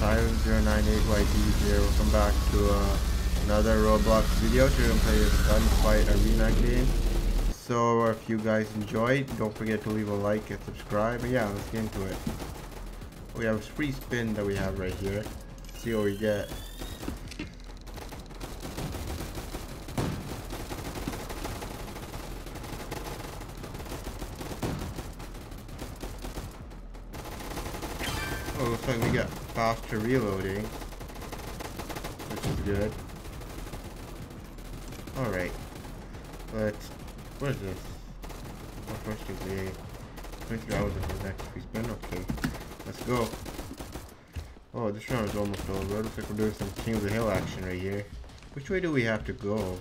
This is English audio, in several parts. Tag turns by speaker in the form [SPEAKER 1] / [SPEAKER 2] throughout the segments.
[SPEAKER 1] Cilence098YT here. Welcome back to uh, another Roblox video. Today I'm playing a Gunfight Arena game. So if you guys enjoyed, don't forget to leave a like and subscribe. But yeah, let's get into it. We have a free spin that we have right here. Let's see what we get. Like we got faster reloading, which is good. Alright, let's, what is this? Oh, first is the 20 hours of the next free spin, okay, let's go. Oh, this round is almost over, looks like we're doing some King of the Hill action right here. Which way do we have to go?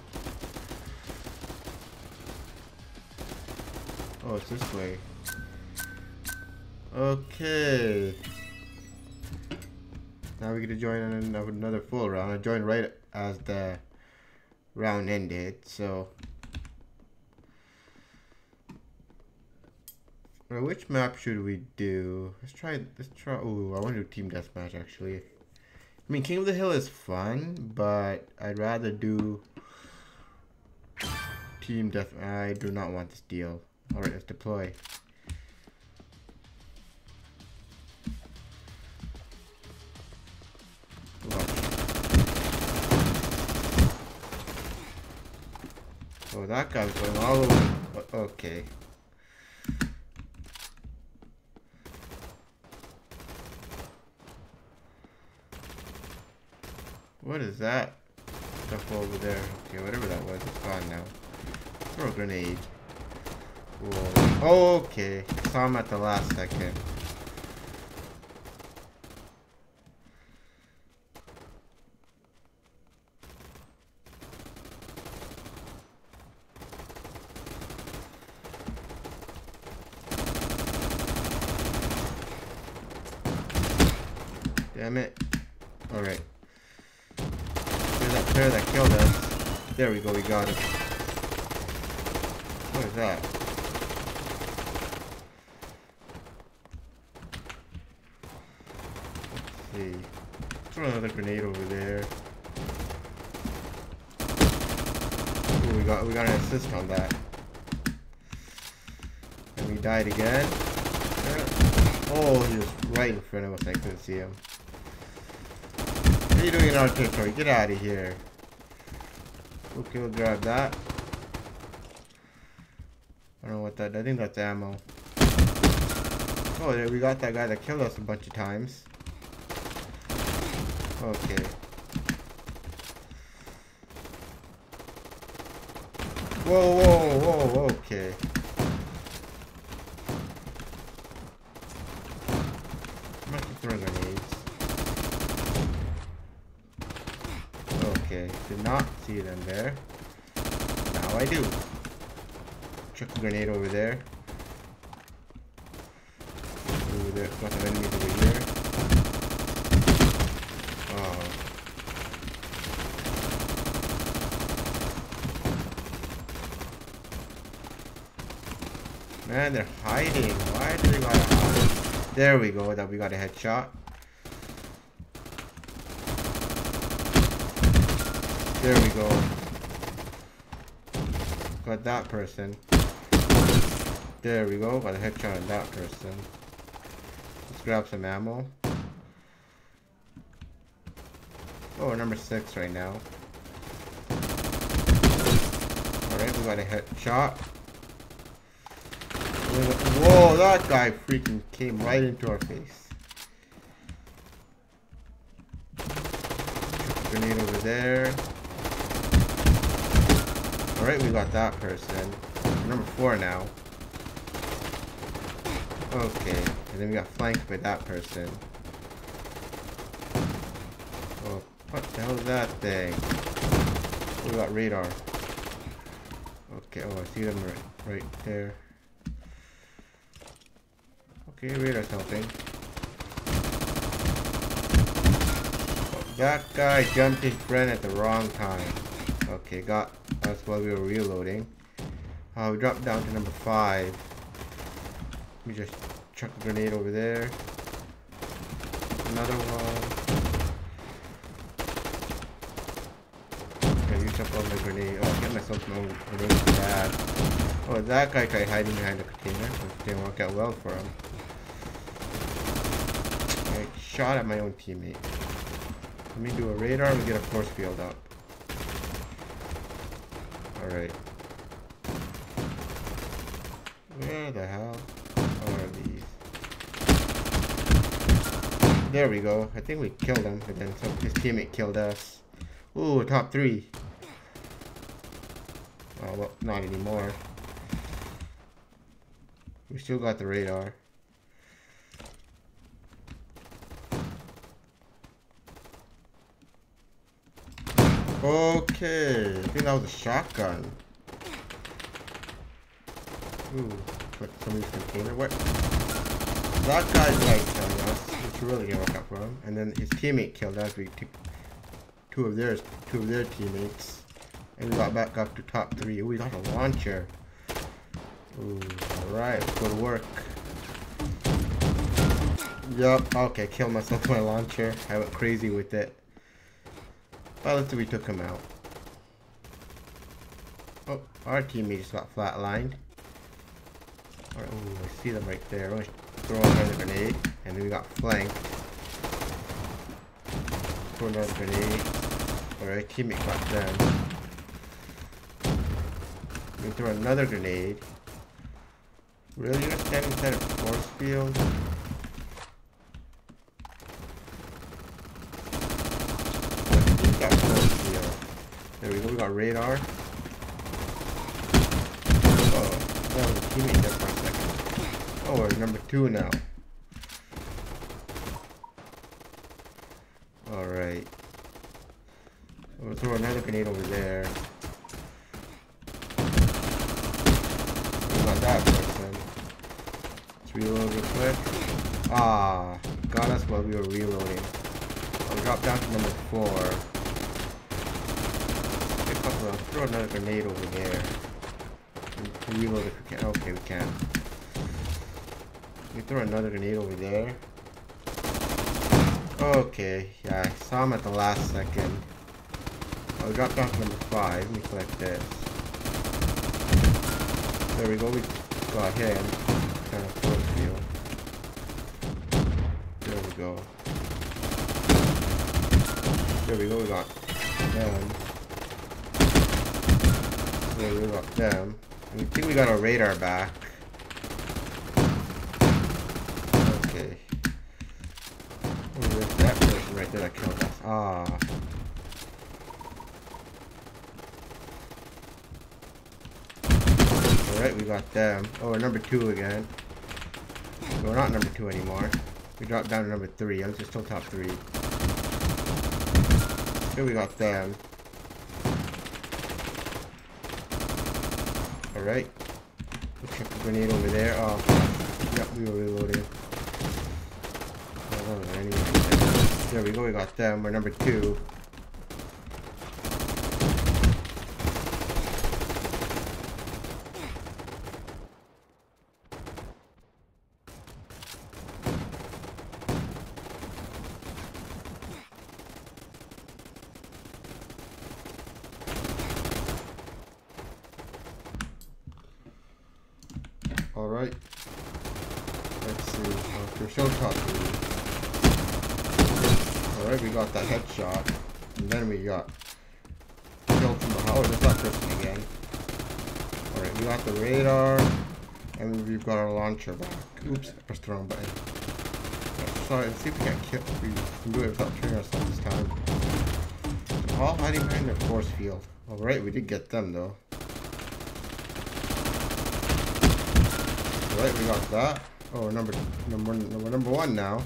[SPEAKER 1] Oh, it's this way. Okay. Now we get to join in another full round. I joined right as the round ended, so. which map should we do? Let's try, let's try, oh, I want to do team deathmatch actually. I mean, King of the Hill is fun, but I'd rather do team death. I do not want this deal. Alright, let's deploy. Oh, that guy's going all over. Okay. What is that stuff over there? Okay, whatever that was, it's gone now. Throw a grenade. Whoa. Okay, saw him at the last second. Damn it. Alright. There's that player that killed us. There we go, we got it. What is that? Let's see. Throw another grenade over there. Ooh, we got we got an assist on that. And we died again. Uh, oh, he was right in front of us. I couldn't see him. What are you doing in our territory? Get out of here. Okay, we'll grab that. I don't know what that I think that's ammo. Oh, we got that guy that killed us a bunch of times. Okay. Whoa, whoa, whoa, okay. throwing grenades. Okay, did not see them there. Now I do. Chuck a grenade over there. Over there, got some enemies over here. Oh. Man, they're hiding. Why do they gotta hide? There we go, that we got a headshot. There we go. Got that person. There we go, got a headshot on that person. Let's grab some ammo. Oh, number six right now. Alright, we got a headshot. Whoa, that guy freaking came right into our face. Grenade over there. Alright, we got that person. Number four now. Okay, and then we got flanked by that person. Oh, what the hell is that thing? We got radar. Okay, oh, I see them right, right there. Okay, radar something. That guy jumped his friend at the wrong time. Okay, got us while we were reloading. Uh, we dropped down to number five. Let me just chuck a grenade over there. another one. Okay, use up all my grenade. Oh, get myself no grenades bad. Oh, that guy tried hiding behind the container, didn't work out well for him. I shot at my own teammate. Let me do a radar and get a force field up. Alright. Where the hell are these? There we go. I think we killed him, and then some his teammate killed us. Ooh, top three. Oh, well, not anymore. We still got the radar. Okay, I think that was a shotgun. Ooh, put somebody's container. What? That guy's like telling us. Really get work out for him. And then his teammate killed us. We took two of theirs, two of their teammates, and we got back up to top three. Ooh, we got a launcher. Ooh, all right, let's go to work. Yup. Okay, killed myself with my launcher. I went crazy with it. Well, let's we took him out. Oh, our teammate just got flatlined. Alright, oh, I see them right there. Throw another grenade, and then we got flanked. Throw another grenade. Alright, teammate got them. We throw another grenade. Really, you're gonna stand inside a force field? There we go, we got radar. Oh, that was a teammate there for a second. Oh, we're number two now. Alright. We'll throw another grenade over there. Not that person. Let's reload real quick. Ah, got us while we were reloading. I'll drop down to number four. Throw another grenade over there. Reload if we can. Okay, we can. We throw another grenade over there. Okay, yeah, I saw him at the last second. I'll drop down to number five. Let me collect this. There we go. We got him. Kind of close view. There we go. There we go. We got them. Okay, we got them. I think we got our radar back. Okay. That person right there that killed us. Ah. Alright, we got them. Oh, we're number two again. we're not number two anymore. We dropped down to number three. I was just still top three. Here we got them. Alright. Grenade over there. Oh, yep, we were reloading. There we go, we got them. We're number two. Alright. Let's see. Show top Alright, we got that headshot. And then we got killed from the Oh, there's that person again. Alright, we got the radar. And we've got our launcher back. Oops, I pressed the wrong button. Sorry, let's see if we can kill if we can do it without killing ourselves this time. All hiding behind the force field. Alright, we did get them though. Right, we got that. Oh, number number number number one now.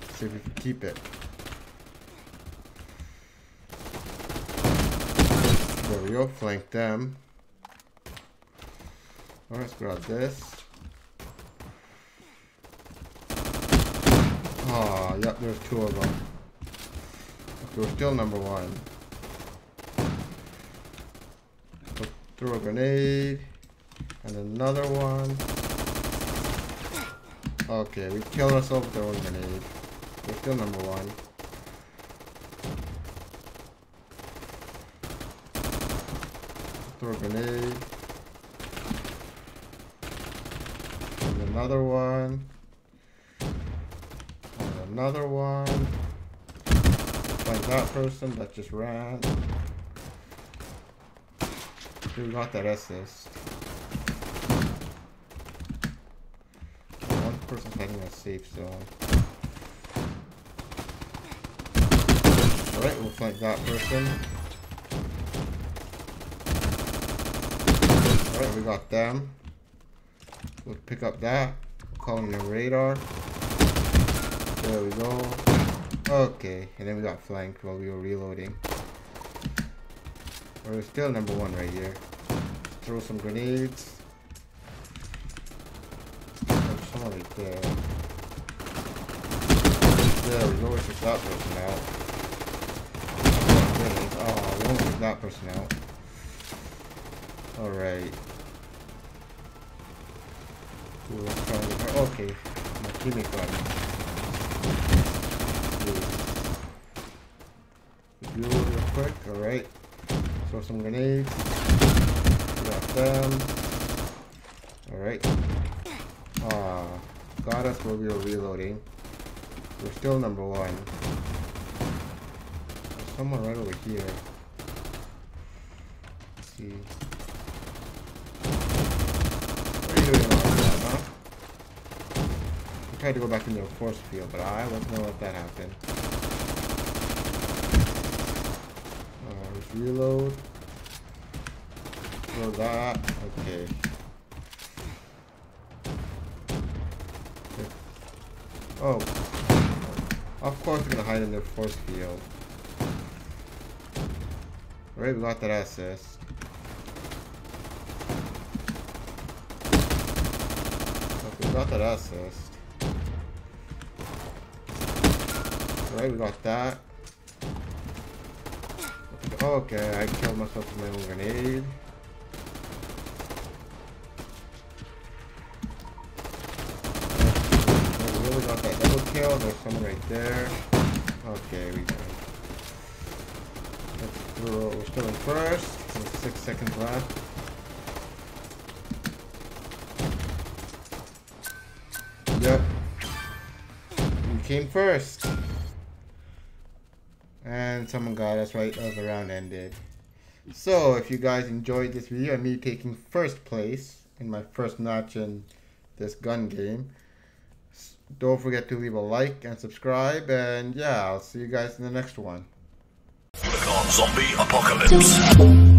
[SPEAKER 1] Let's see if we can keep it. There we go, flank them. Alright, let's grab this. Oh, yep, there's two of them. Okay, we're still number one. Throw a grenade. And another one. Okay, we killed ourselves with our own grenade. We're number one. Throw a grenade. And another one. And another one. Like that person that just ran. We got that assist. One person's heading a safe zone. Alright, we'll flank that person. Alright, we got them. We'll pick up that. Call in the radar. There we go. Okay, and then we got flanked while we were reloading. We're still number one right here. Throw some grenades. There we go, we took that person out. Oh, we only took that person out. Alright. Okay, my teammate got me. Real quick, alright. Throw some grenades. Got them. Alright. Got us while we were reloading. We're still number one. There's someone right over here. Let's see. What are you doing on that, huh? I tried to go back into the force field, but I wasn't gonna let that happen. Uh, reload. Throw that. Okay. Oh. Of course we're gonna hide in their force field. Alright, we got that assist. Okay, we got that assist. Alright, we got that. Okay, I killed myself with my own grenade. There's someone right there. Okay, we got we're, we're still in first. There's six seconds left. Yep. We came first. And someone got us right as the round ended. So, if you guys enjoyed this video and me taking first place in my first match in this gun game, don't forget to leave a like and subscribe. And yeah, I'll see you guys in the next one.
[SPEAKER 2] Zombie Apocalypse.